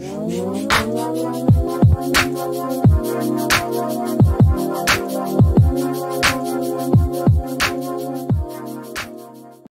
Whoa.